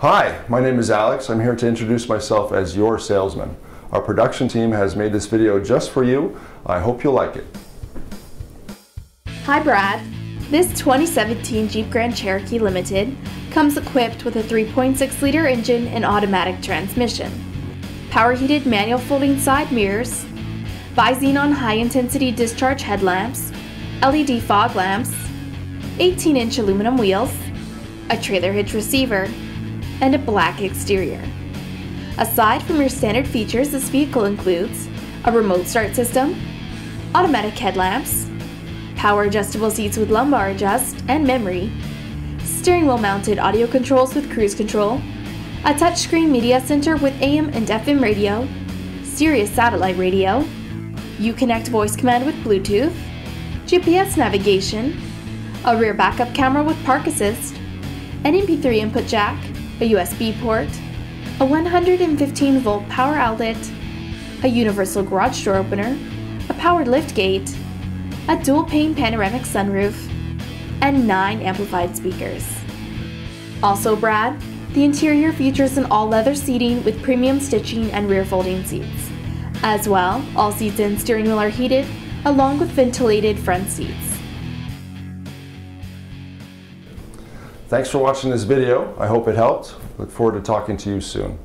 Hi, my name is Alex. I'm here to introduce myself as your salesman. Our production team has made this video just for you. I hope you'll like it. Hi Brad. This 2017 Jeep Grand Cherokee Limited comes equipped with a 3.6 liter engine and automatic transmission, power heated manual folding side mirrors, bi-xenon high intensity discharge headlamps, LED fog lamps, 18 inch aluminum wheels, a trailer hitch receiver, and a black exterior. Aside from your standard features, this vehicle includes a remote start system, automatic headlamps, power adjustable seats with lumbar adjust and memory, steering wheel mounted audio controls with cruise control, a touchscreen media center with AM and FM radio, Sirius satellite radio, Uconnect voice command with Bluetooth, GPS navigation, a rear backup camera with park assist, an MP3 input jack, a USB port, a 115 volt power outlet, a universal garage door opener, a powered lift gate, a dual pane panoramic sunroof, and 9 amplified speakers. Also Brad, the interior features an all-leather seating with premium stitching and rear folding seats. As well, all seats and steering wheel are heated, along with ventilated front seats. Thanks for watching this video. I hope it helped. Look forward to talking to you soon.